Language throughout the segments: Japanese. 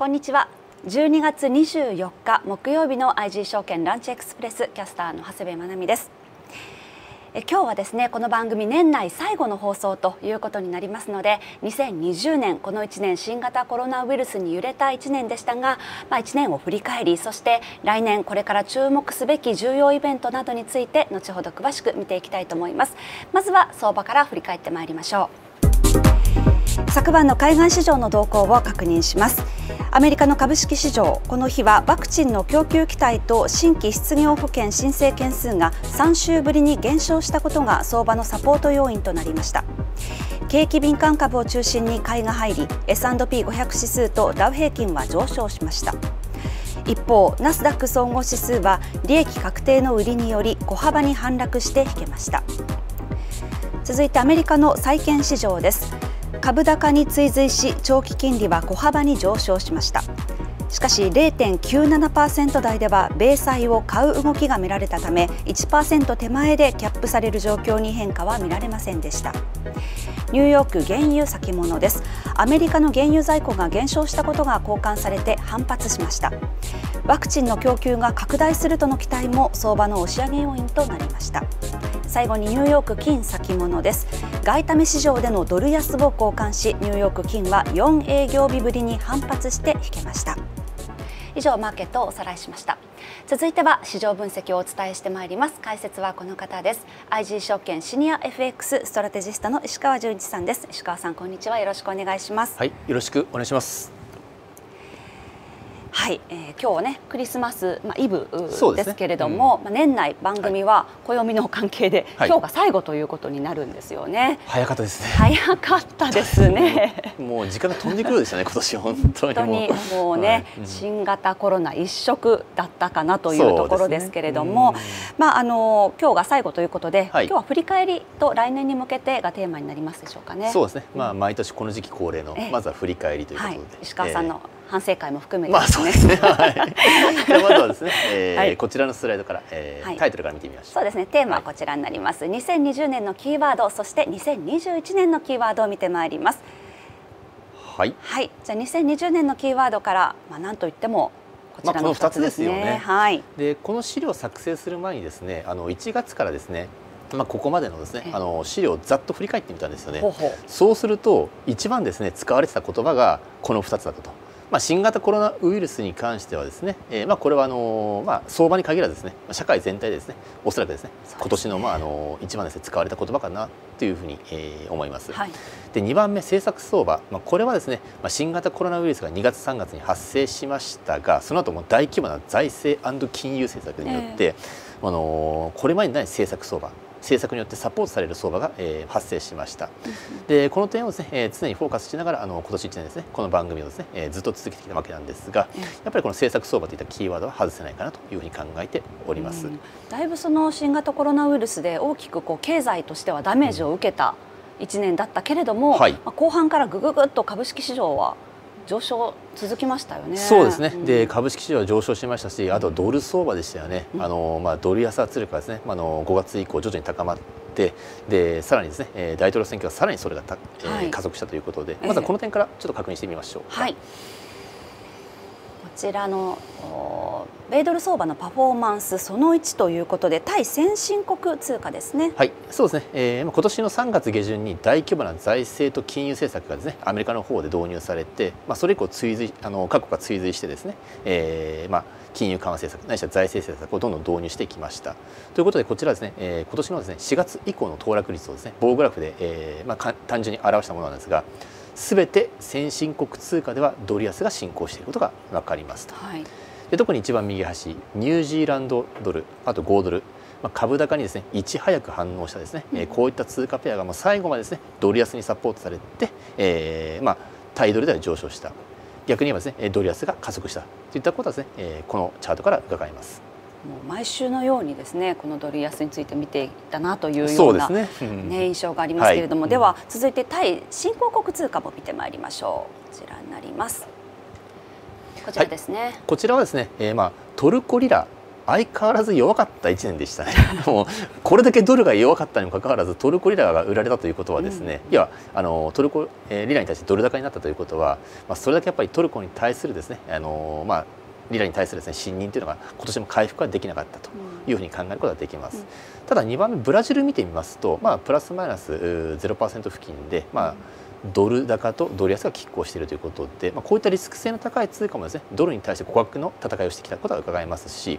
こんにちは。12月24日木曜日の IG 証券ランチエクスプレスキャスターの長谷部真奈美です。え今日はですねこの番組年内最後の放送ということになりますので2020年この1年新型コロナウイルスに揺れた1年でしたが、まあ、1年を振り返りそして来年これから注目すべき重要イベントなどについて後ほど詳しく見ていきたいと思います。まずは相場から振り返ってまいりましょう。昨晩の海外市場の動向を確認します。アメリカの株式市場この日はワクチンの供給期待と新規失業保険申請件数が3週ぶりに減少したことが相場のサポート要因となりました。景気敏感株を中心に買いが入り S&P500 指数とダウ平均は上昇しました。一方ナスダック総合指数は利益確定の売りにより小幅に反落して引けました。続いてアメリカの債券市場です。株高に追随し長期金利は小幅に上昇しました。しかし0.97%台では米債を買う動きが見られたため1%手前でキャップされる状況に変化は見られませんでした。ニューヨーク原油先物です。アメリカの原油在庫が減少したことが交換されて反発しました。ワクチンの供給が拡大するとの期待も相場の押し上げ要因となりました。最後にニューヨーク金先物です。外為市場でのドル安を交換しニューヨーク金は4営業日ぶりに反発して引けました。以上マーケットをおさらいしました。続いては市場分析をお伝えしてまいります。解説はこの方です。IG 証券シニア FX ストラテジストの石川純一さんです。石川さんこんにちは。よろしくお願いします。はいよろしくお願いします。はい、えー、今日はねクリスマス、まあ、イブですけれども、ねうん、まあ、年内番組は暦の関係で、はい、今日が最後ということになるんですよね。早かったですね。早かったですね。もう時間が飛んでくるでしたね 今年本当にもう。もうね、はい。うん、新型コロナ一色だったかなというところですけれども、ね、まああの今日が最後ということで、はい、今日は振り返りと来年に向けてがテーマになりますでしょうかね。そうですね。まあ毎年この時期恒例の、まずは振り返りということで、石川さんの、えー反省会も含めて、ね、まあそうですね。はい。まずはですね、えーはい、こちらのスライドから、えー、はい、タイトルから見てみましょう。そうですね。テーマはこちらになります。はい、2020年のキーワード、そして2021年のキーワードを見てまいります。はい。はい。じゃあ2020年のキーワードからまあなんといってもこちらの2つですね。ねはい。でこの資料を作成する前にですね、あの1月からですね。まあ、ここまでのですねあの資料をざっと振り返ってみたんですよね。ほうほうそうすると一番ですね使われてた言葉がこの2つだったと。まあ、新型コロナウイルスに関してはですね、えー、まあこれはあの、まあ、相場に限らずですね社会全体でですねおそらくですね、ね、今年のまああの一番ですね使われた言葉かなというふうに、えー、思います。はい、で2番目政策相場、まあ、これはですね、まあ、新型コロナウイルスが2月3月に発生しましたがその後も大規模な財政金融政策によって、えー、あのこれまでにない政策相場政策によってサポートされる相場が、えー、発生しました。でこの点をですね、えー、常にフォーカスしながらあの今年1年ですねこの番組をですね、えー、ずっと続けてきたわけなんですが、やっぱりこの政策相場といったキーワードは外せないかなというふうに考えております。だいぶその新型コロナウイルスで大きくこう経済としてはダメージを受けた1年だったけれども、うんはい、まあ、後半からぐぐぐっと株式市場は上昇続きましたよね。そうですね。うん、で株式市場上昇しましたし、あとドル相場でしたよね。うん、あのまあドル安圧力がですね、あの5月以降徐々に高まって、でさらにですね、大統領選挙がさらにそれがた、はい、加速したということで、まずはこの点からちょっと確認してみましょう。はい。ちらの米ドル相場のパフォーマンスその1ということで対先進国通貨ですね。はい、そうですね。えー、今年の3月下旬に大規模な財政と金融政策がですねアメリカの方で導入されて、まあそれ以降追随あの各国が追随してですね、えー、まあ金融緩和政策ないしは財政政策をどんどん導入してきました。ということでこちらですね、えー、今年のですね4月以降の騰落率をですね棒グラフで、えー、まあ単純に表したものなんですが。すべて先進国通貨ではドル安が進行していることが分かりますと、はい、で特に一番右端ニュージーランドドルあと5ドル、まあ、株高にですねいち早く反応したですね、うん、えー、こういった通貨ペアがもう最後までですねドル安にサポートされて、えーまあ、対ドルでは上昇した。逆に言えばですねドル安が加速した。といったことはですね、えー、このチャートから伺えます。もう毎週のようにですねこのドル安について見ていったなというようなね、ね印象がありますけれども、はい、では続いて対新興国通貨も見てまいりましょう。こちらになりますこちらですね、はい、こちらはですね、えー、まあトルコリラ相変わらず弱かった1年でしたね。もうこれだけドルが弱かったにもかかわらずトルコリラが売られたということはですね、うん、いやあのトルコ、えー、リラに対してドル高になったということは、まあ、それだけやっぱりトルコに対するですねあの、まあ、リラに対するです、ね、信任というのが今年も回復はできなかったというふうに考えることができます。うん、ただ2番目ブラジル見てみますと、まあ、プラスマイナス0%付近で、まあ、ドル高とドル安が拮抗しているということで、まあ、こういったリスク性の高い通貨もですねドルに対して互角の戦いをしてきたことが伺えますし、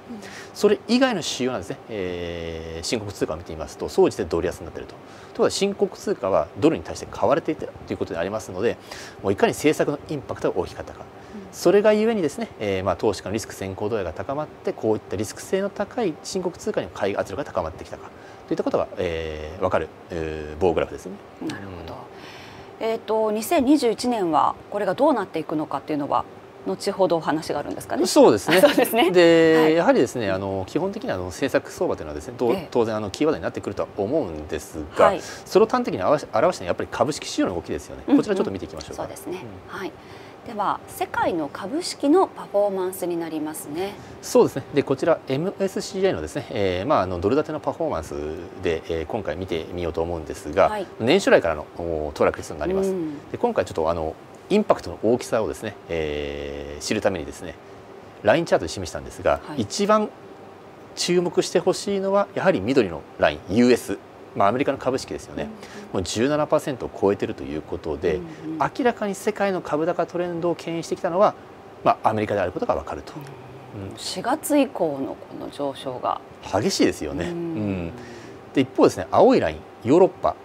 それ以外の主要なですね、えー、新興通貨を見てみますと総じてドル安になっていると。ということは新興通貨はドルに対して買われていたということでありますのでもういかに政策のインパクトが大きかったか。それがゆえにですね、えー、まあ投資家のリスク先行度合いが高まってこういったリスク性の高い新興通貨に買い圧力が高まってきたかといったことが、えー、分かる、えー、棒グラフですね。なるほど、えーと、2021年はこれがどうなっていくのかっていうのは後ほどお話があるんですかね。そうですね。そうですね。で、はい、やはりですね、あの基本的にあの政策相場というのはですね、当然あのキーワードになってくるとは思うんですが、はい、それを端的に表したのはやっぱり株式市場の動きですよね。こちらちょっと見ていきましょうか。うんうん、そうですね。うん、はい。では世界の株式のパフォーマンスになりますね。そうですね。でこちら MSCI のですね、えー、まああのドル建てのパフォーマンスで、えー、今回見てみようと思うんですが、はい、年初来からの騰落率になります。うん、で今回ちょっとあのインパクトの大きさをですね、えー、知るためにですね、ラインチャートで示したんですが、はい、一番注目してほしいのはやはり緑のライン US まあ、アメリカの株式ですよね、もう17%を超えているということで、明らかに世界の株高トレンドを牽引してきたのは、まあ、アメリカであることが分かると、うん、4月以降のこの上昇が。激しいですよね、うん、で一方ですね青いラインヨーロッパ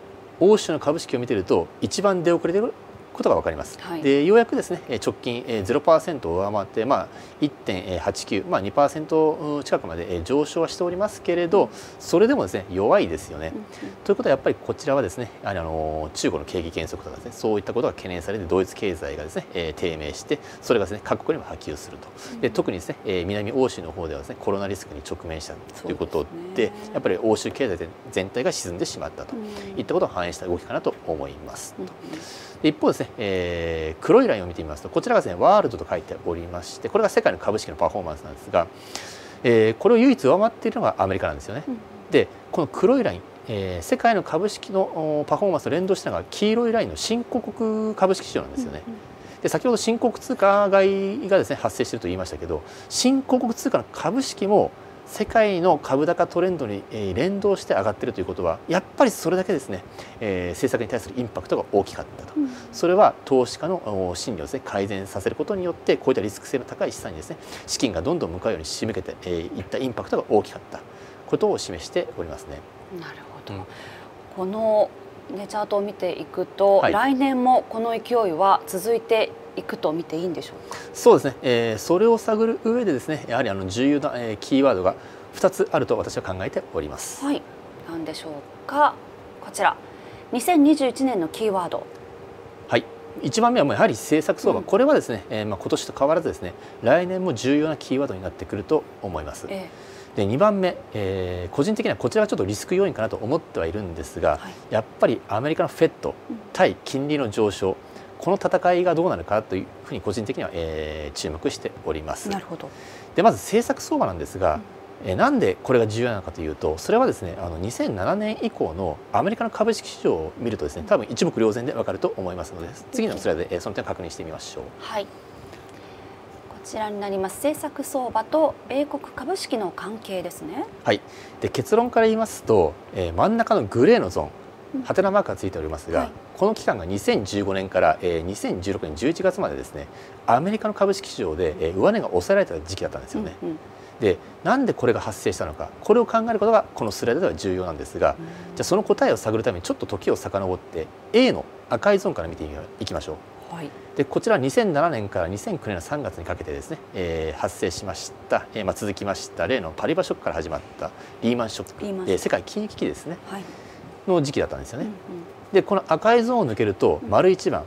欧州の株式を見てると一番出遅れてることが分かります。はい、でようやくですね直近0%を上回って、まあ、1.89、まあ、2%近くまで上昇はしておりますけれどそれでもですね弱いですよね。うん、ということはやっぱりこちらはですねあの中国の景気減速とかですねそういったことが懸念されてドイツ経済がですね、え低迷してそれがですね各国にも波及すると。で特にですね、え南欧州の方ではですねコロナリスクに直面したということで、ね、やっぱり欧州経済全体が沈んでしまったといったことを反映した動きかなと思います。うん一方ですね、えー、黒いラインを見てみますとこちらがですねワールドと書いておりましてこれが世界の株式のパフォーマンスなんですが、えー、これを唯一上回っているのがアメリカなんですよね。うん、でこの黒いラインえー、世界の株式のパフォーマンスと連動したのが黄色いラインの新興国株式市場なんですよね。うんうん、で先ほど新興国通貨買いがですね発生していると言いましたけど新興国通貨の株式も世界の株高トレンドに連動して上がっているということはやっぱりそれだけですね、えー、政策に対するインパクトが大きかったと、うん、それは投資家の心理をですね改善させることによってこういったリスク性の高い資産にですね資金がどんどん向かうように仕向けてい、えー、ったインパクトが大きかったことを示しておりますね。なるほど、うん、このね、チャートを見ていくと、はい、来年もこの勢いは続いていくと見ていいんでしょうか？そうですね、えー、それを探る上でですねやはりあの重要な、えー、キーワードが2つあると私は考えております。はい、なんでしょうか？こちら。2021年のキーワード。はい1番目はもうやはり政策相場、うん、これはですね、えー、まあ今年と変わらずですね来年も重要なキーワードになってくると思います。えー、で2番目、えー、個人的にはこちらはちょっとリスク要因かなと思ってはいるんですが、はい、やっぱりアメリカの FED 対金利の上昇、この戦いがどうなるかというふうに個人的には、えー、注目しております。なるほど。でまず政策相場なんですが、うん、えー、なんでこれが重要なのかというとそれはですねあの2007年以降のアメリカの株式市場を見るとですね多分一目瞭然でわかると思いますので次のスライドで、えー、その点を確認してみましょう。はいこちらになります政策相場と米国株式の関係ですね。はい。で結論から言いますと、えー、真ん中のグレーのゾーンハテナマークがついておりますが、はい、この期間が2015年から、えー、2016年11月までですねアメリカの株式市場で、えー、上値が抑えられた時期だったんですよね。うんうん、でなんでこれが発生したのかこれを考えることがこのスライドでは重要なんですが、じゃあその答えを探るためにちょっと時を遡って A の赤いゾーンから見ていきましょう。はい、でこちら2007年から2009年の3月にかけてですね、えー、発生しました、えーまあ、続きました。例のパリバショックから始まったリーマンショック、えー、世界金融危機ですね、はい、の時期だったんですよね。うんうん、でこの赤いゾーンを抜けると丸一番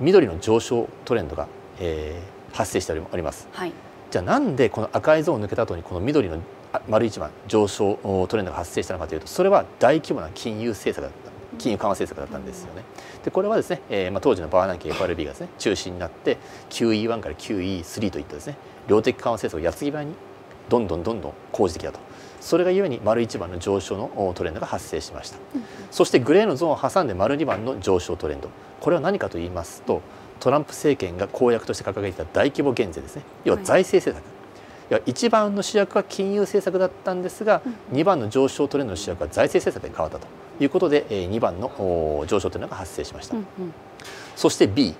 緑の上昇トレンドが、えー、発生しております。はい、じゃあなんでこの赤いゾーンを抜けた後にこの緑の丸一番上昇トレンドが発生したのかというとそれは大規模な金融政策だった。金融緩和政策だったんですよね。でこれはですね、えーまあ、当時のバーナンキー FRB がですね中心になって QE1 から QE3 といったですね量的緩和政策を矢継ぎ早にどんどんどんどん講じてきたと。それがゆえに丸1番の上昇のトレンドが発生しました、うん、そしてグレーのゾーンを挟んで丸2番の上昇トレンド。これは何かと言いますとトランプ政権が公約として掲げていた大規模減税ですね。要は財政政策、はい、1番の主役は金融政策だったんですが、うん、2番の上昇トレンドの主役は財政政策に変わったと。いうことで2番の上昇トレンドが発生しました、うんうん、そして B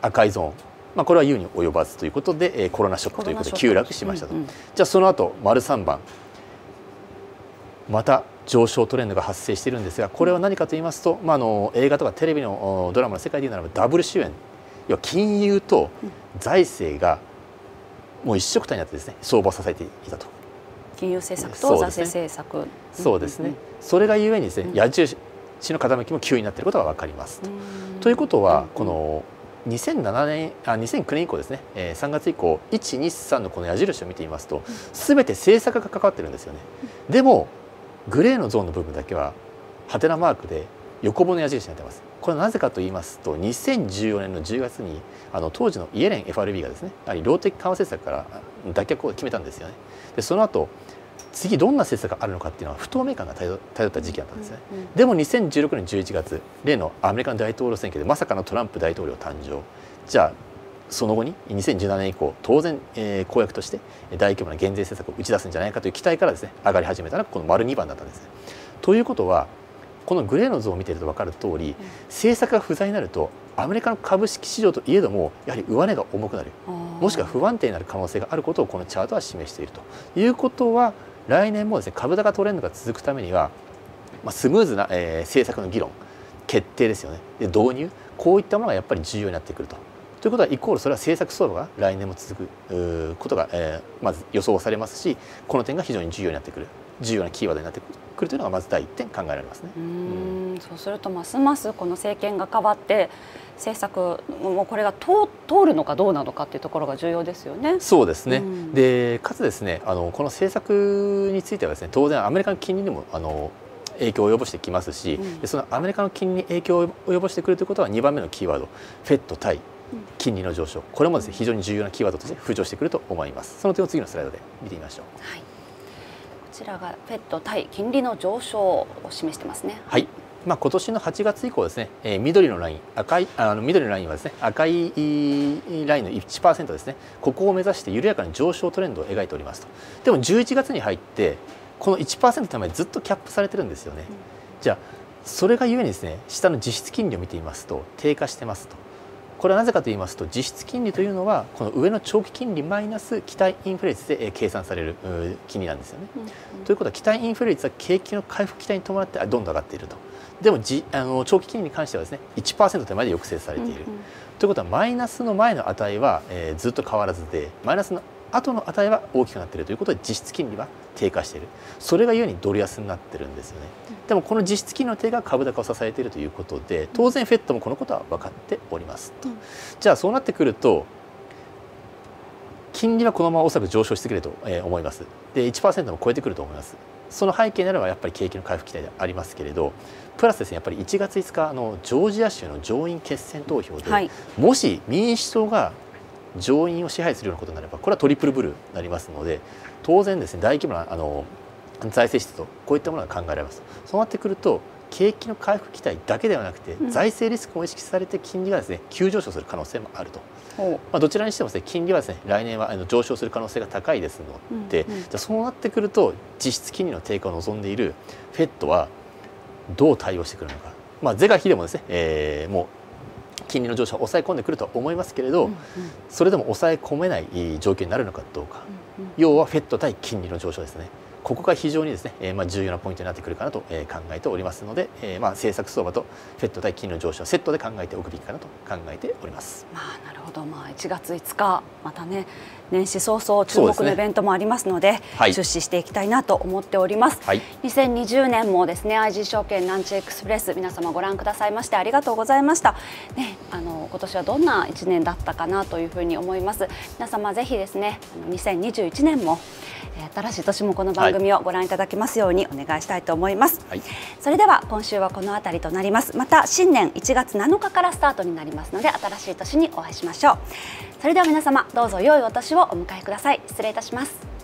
赤いゾーン。まあ、これは言うに及ばずということで、えー、コロナショックということで急落しましたと、うんうん、じゃあその後丸3番。また上昇トレンドが発生しているんですがこれは何かと言いますと、まあ、あの映画とかテレビのドラマの世界で言うならばダブル主演。要は金融と財政がもう一緒くたになってですね相場を支えていたと。金融政策と財政政策。そうですね、それがゆえにですね、矢印の傾きも急になっていることが分かりますと。ということはこの2007年あ2009年以降ですね、えー、3月以降123のこの矢印を見てみますと全て政策が関わってるんですよね。でもグレーのゾーンの部分だけはハテナマークで横棒の矢印になってます。これはなぜかと言いますと2014年の10月にあの当時のイエレン FRB がですねやはり量的緩和政策から脱却を決めたんですよね。でその後次どんな政策があるのかっていうのは不透明感が漂った時期だったんですね、うんうん、でも2016年11月例のアメリカの大統領選挙でまさかのトランプ大統領誕生。じゃあその後に2017年以降当然、えー、公約として大規模な減税政策を打ち出すんじゃないかという期待からですね上がり始めたのがこの丸2番だったんです、ね。ということはこのグレーの図を見ていると分かる通り、政策が不在になるとアメリカの株式市場といえどもやはり上値が重くなる。もしくは不安定になる可能性があることをこのチャートは示していると。いうことは来年もですね株高トレンドが続くためには、まあ、スムーズな、えー、政策の議論決定ですよね。で導入。こういったものがやっぱり重要になってくるとということはイコールそれは政策相場が来年も続くことが、えー、まず予想されますしこの点が非常に重要になってくる重要なキーワードになってくるというのがまず第一点考えられますね。うんそうするとますますこの政権が変わって政策もこれが通通るのかどうなのかっていうところが重要ですよね。そうですね。うん、でかつですねあのこの政策についてはですね当然アメリカの金利にもあの影響を及ぼしてきますし、うん、でそのアメリカの金利に影響を及ぼしてくるということは2番目のキーワードフェット対金利の上昇。これもですね非常に重要なキーワードとして浮上してくると思います。その点を次のスライドで見てみましょう、はい、こちらがフェット対金利の上昇を示してますね。はい。まあ、今年の8月以降ですね、えー、緑のライン赤いあの緑のラインはですね赤いラインの1%ですね。ここを目指して緩やかに上昇トレンドを描いておりますと。でも11月に入ってこの1%手前ずっとキャップされてるんですよね、うん、じゃあそれがゆえにですね下の実質金利を見てみますと低下してますとこれはなぜかと言いますと実質金利というのはこの上の長期金利マイナス期待インフレ率で計算される金利なんですよね。うんうん、ということは期待インフレ率は景気の回復期待に伴ってどんどん上がっていると。でもじあの長期金利に関してはですね1%手前で抑制されている。うんうん、ということはマイナスの前の値は、えー、ずっと変わらずでマイナスの後の値は大きくなっているということで実質金利は低下している。それがゆえにドル安になってるんですよね。でもこの実質金利の低下が株高を支えているということで当然フェットもこのことは分かっておりますと、じゃあそうなってくると金利はこのままおそらく上昇してくれと思います。で1%も超えてくると思います。その背景にあるのはやっぱり景気の回復期待でありますけれどプラスですねやっぱり1月5日のジョージア州の上院決選投票で、はい、もし民主党が上院を支配するようなことになればこれはトリプルブルーになりますので当然ですね大規模なあの財政出とこういったものが考えられます。そうなってくると景気の回復期待だけではなくて、うん、財政リスクも意識されて金利がですね急上昇する可能性もあると、まあ、どちらにしてもです、ね、金利はですね来年はあの上昇する可能性が高いですので、うんうん、じゃそうなってくると実質金利の低下を望んでいるフェットはどう対応してくるのか、まあ、是が非でもですね、えー、もう金利の上昇を抑え込んでくるとは思いますけれど、うんうん、それでも抑え込めない状況になるのかどうか、うんうん、要はフェット対金利の上昇ですね。ここが非常にですね、えー、まあ重要なポイントになってくるかなと、えー、考えておりますので、えー、まあ政策相場とフェット対金利の上昇セットで考えておくべきかなと考えております。まあなるほど、まあ1月5日またね年始早々注目のイベントもありますので、ねはい、出資していきたいなと思っております、はい、2020年もですね IG 証券ランチエクスプレス皆様ご覧くださいましてありがとうございました。ねあの今年はどんな1年だったかなというふうに思います。皆様ぜひですね2021年も新しい年もこの番組をご覧いただけますようにお願いしたいと思います、はい、それでは今週はこの辺りとなります。また新年1月7日からスタートになりますので新しい年にお会いしましょう。それでは皆様どうぞ良いお年をお迎えください。失礼いたします。